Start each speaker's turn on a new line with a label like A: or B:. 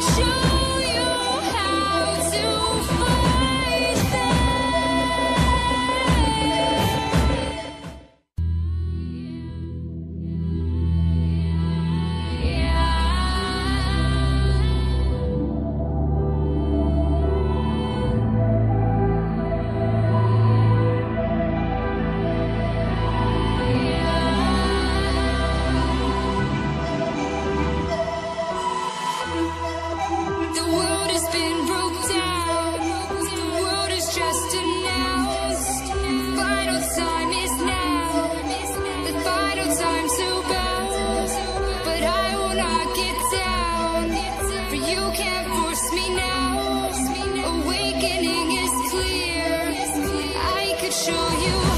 A: could show you